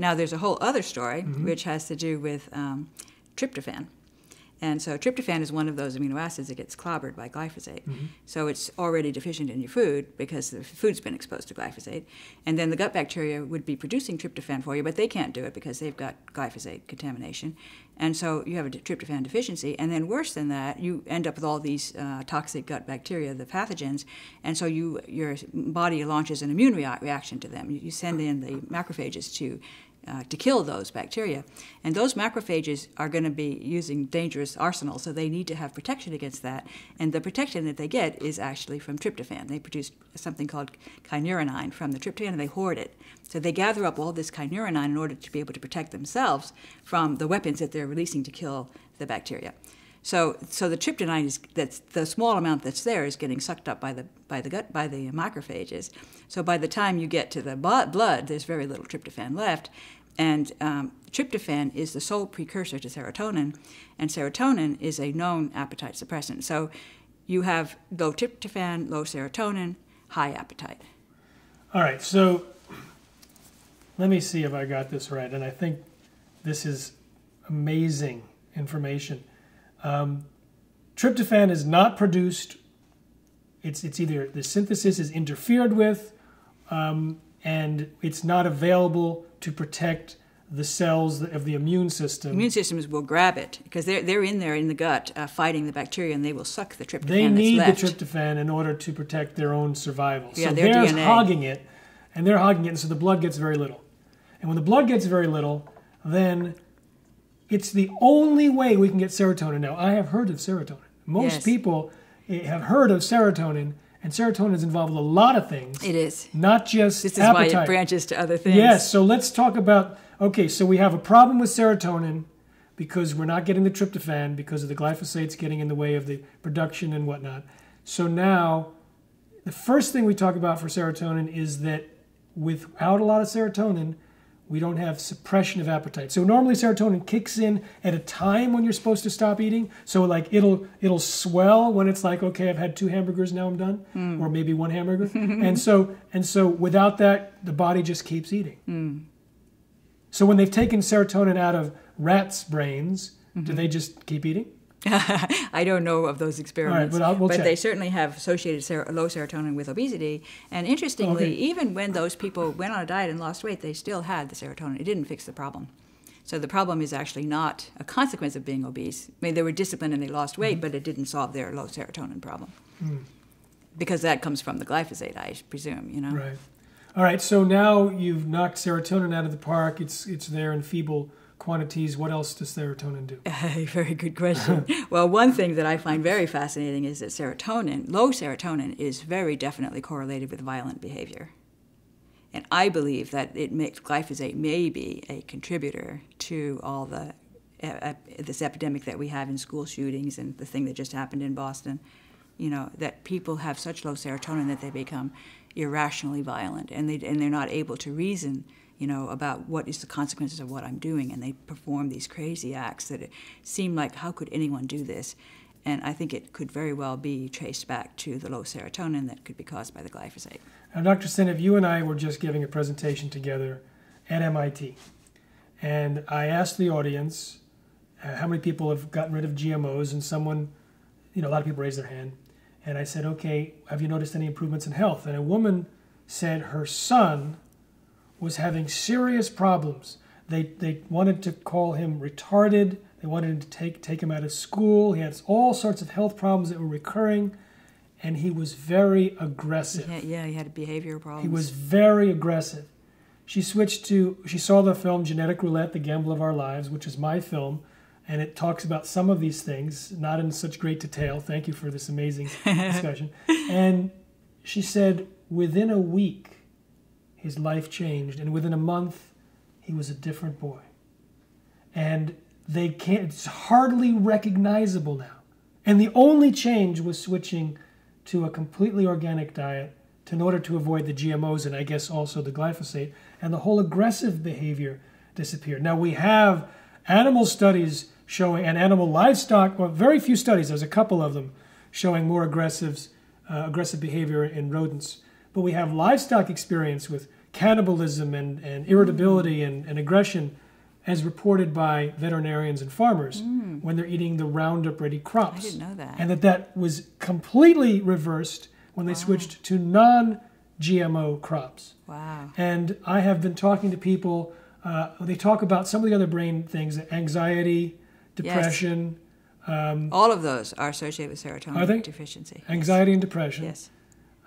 Now, there's a whole other story which has to do with um, tryptophan. And so tryptophan is one of those amino acids that gets clobbered by glyphosate. So it's already deficient in your food because the food's been exposed to glyphosate. And then the gut bacteria would be producing tryptophan for you, but they can't do it because they've got glyphosate contamination. And so you have a tryptophan deficiency. And then worse than that, you end up with all these uh, toxic gut bacteria, the pathogens. And so you, your body launches an immune rea- reaction to them. You, you send in the macrophages to uh, to kill those bacteria. And those macrophages are going to be using dangerous arsenals, so they need to have protection against that. And the protection that they get is actually from tryptophan. They produce something called kynurenine from the tryptophan, and they hoard it. So they gather up all this kynurenine in order to be able to protect themselves from the weapons that they're releasing to kill the bacteria. So, so the tryptophan is that's the small amount that's there is getting sucked up by the by the gut by the macrophages. So by the time you get to the blood, there's very little tryptophan left, and um, tryptophan is the sole precursor to serotonin, and serotonin is a known appetite suppressant. So you have low tryptophan, low serotonin, high appetite. All right, so let me see if I got this right, and I think this is amazing information. Um, tryptophan is not produced. It's it's either the synthesis is interfered with, um, and it's not available to protect the cells of the immune system. Immune systems will grab it because they're they're in there in the gut uh, fighting the bacteria, and they will suck the tryptophan. They need the tryptophan in order to protect their own survival. Yeah, so they're DNA. hogging it, and they're hogging it, and so the blood gets very little. And when the blood gets very little, then it's the only way we can get serotonin. Now, I have heard of serotonin. Most Yes. people eh, have heard of serotonin, and serotonin is involved with a lot of things, It is. not just This is appetite. why it branches to other things. Yes, so let's talk about okay, so we have a problem with serotonin because we're not getting the tryptophan because of the glyphosates getting in the way of the production and whatnot. So now the first thing we talk about for serotonin is that without a lot of serotonin, we don't have suppression of appetite. So normally serotonin kicks in at a time when you're supposed to stop eating. So like it'll it'll swell when it's like okay, I've had two hamburgers, now I'm done, hmm. or maybe one hamburger. and so and so without that, the body just keeps eating. Hmm. So when they've taken serotonin out of rats' brains, do mm-hmm. they just keep eating? I don't know of those experiments, but I'll- we'll check. they certainly have associated ser- low serotonin with obesity. And interestingly, Okay. even when those people went on a diet and lost weight, they still had the serotonin. It didn't fix the problem. So the problem is actually not a consequence of being obese. I mean, they were disciplined and they lost weight, but it didn't solve their low serotonin problem. Hmm. Because that comes from the glyphosate, I presume, you know? Right. All right. So now you've knocked serotonin out of the park. It's it's there in feeble quantities. What else does serotonin do? Very good question. well, one thing that I find very fascinating is that serotonin, low serotonin, is very definitely correlated with violent behavior. And I believe that it makes glyphosate may be a contributor to all the uh, this epidemic that we have in school shootings and the thing that just happened in Boston. You know that people have such low serotonin that they become irrationally violent, and they and they're not able to reason. You know about what is the consequences of what I'm doing, and they perform these crazy acts that it seem like how could anyone do this? And I think it could very well be traced back to the low serotonin that could be caused by the glyphosate. Now, Dr. Seneff, you and I were just giving a presentation together at MIT, and I asked the audience uh, how many people have gotten rid of GMOs, and someone, you know, a lot of people raised their hand, and I said, okay, have you noticed any improvements in health? And a woman said her son was having serious problems. They, they wanted to call him retarded. They wanted to take, take him out of school. He had all sorts of health problems that were recurring, and he was very aggressive. Yeah, yeah, he had behavioral problems. He was very aggressive. She switched to, she saw the film Genetic Roulette, The Gamble of Our Lives, which is my film, and it talks about some of these things, not in such great detail. Thank you for this amazing discussion. And she said within a week, his life changed, and within a month, he was a different boy. And they can't, it's hardly recognizable now. And the only change was switching to a completely organic diet in order to avoid the GMOs and I guess also the glyphosate, and the whole aggressive behavior disappeared. Now we have animal studies showing, and animal livestock, well, very few studies, there's a couple of them showing more aggressive, uh, aggressive behavior in rodents. But we have livestock experience with cannibalism and, and irritability and, and aggression as reported by veterinarians and farmers when they're eating the Roundup Ready crops. I didn't know that. And that that was completely reversed when they switched to non GMO crops. Wow. And I have been talking to people, uh, they talk about some of the other brain things anxiety, depression, Yes. All of those are associated with serotonin Are they? deficiency. anxiety and depression. Yes.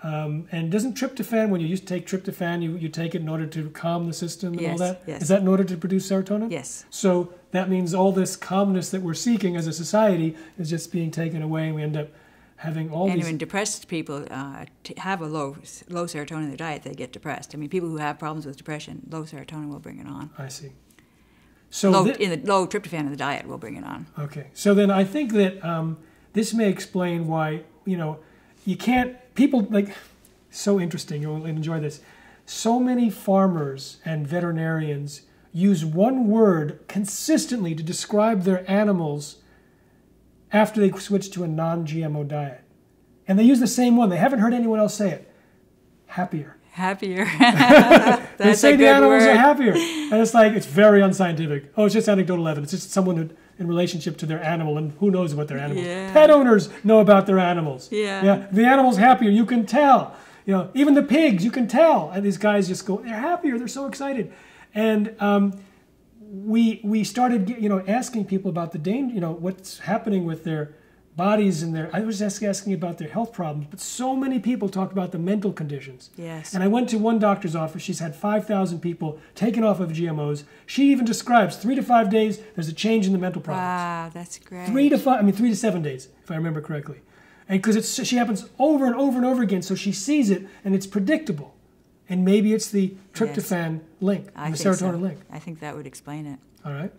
Um, and doesn't tryptophan, when you used to take tryptophan, you, you take it in order to calm the system and all Yes, that? yes. Is that in order to produce serotonin? Yes. So that means all this calmness that we're seeking as a society is just being taken away, and we end up having all And these. when depressed people uh, have a low low serotonin in their diet, they get depressed. I mean, people who have problems with depression, low serotonin will bring it on. I see. So low, in the low tryptophan in the diet will bring it on. Okay, so then I think that um, this may explain why you know you can't people like so interesting. You'll enjoy this. So many farmers and veterinarians use one word consistently to describe their animals after they switch to a non-GMO diet, and they use the same one. They haven't heard anyone else say it. Happier. Happier. They say a the animals word. are happier, and it's like it's very unscientific. Oh, it's just anecdotal evidence. It's just someone who, in relationship to their animal, and who knows what their animal. Yeah. Pet owners know about their animals. Yeah. yeah. The animal's happier. You can tell. You know, even the pigs, you can tell. And these guys just go, they're happier. They're so excited, and um, we we started you know asking people about the danger. You know, what's happening with their bodies and their. I was just asking about their health problems, but so many people talk about the mental conditions. Yes. And I went to one doctor's office. She's had 5,000 people taken off of GMOs. She even describes three to five days, there's a change in the mental problems. Wow, that's great. Three to five, I mean, three to seven days, if I remember correctly. And because it's she happens over and over and over again, so she sees it and it's predictable. And maybe it's the tryptophan link, I the serotonin so. link. I think that would explain it. All right.